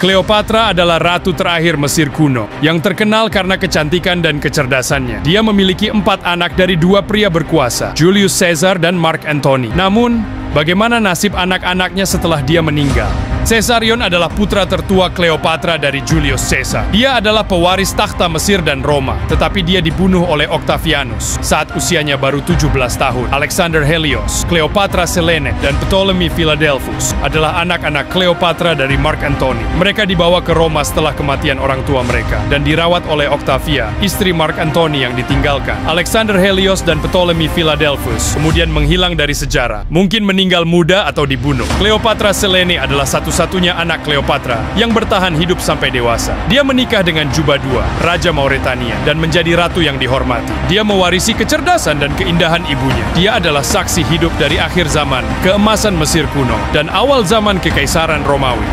Cleopatra adalah ratu terakhir Mesir kuno yang terkenal karena kecantikan dan kecerdasannya. Dia memiliki empat anak dari dua pria berkuasa, Julius Caesar dan Mark Antony. Namun, bagaimana nasib anak-anaknya setelah dia meninggal? Caesarion adalah putra tertua Cleopatra dari Julius Caesar. Dia adalah pewaris takhta Mesir dan Roma, tetapi dia dibunuh oleh Octavianus saat usianya baru 17 tahun. Alexander Helios, Cleopatra Selene, dan Ptolemy Philadelphus adalah anak-anak Cleopatra dari Mark Antony. Mereka dibawa ke Roma setelah kematian orang tua mereka dan dirawat oleh Octavia, istri Mark Antony yang ditinggalkan. Alexander Helios dan Ptolemy Philadelphus kemudian menghilang dari sejarah, mungkin meninggal muda atau dibunuh. Cleopatra Selene adalah satu-satunya anak Cleopatra yang bertahan hidup sampai dewasa. Dia menikah dengan Juba II, Raja Mauretania, dan menjadi ratu yang dihormati. Dia mewarisi kecerdasan dan keindahan ibunya. Dia adalah saksi hidup dari akhir zaman, keemasan Mesir kuno, dan awal zaman kekaisaran Romawi.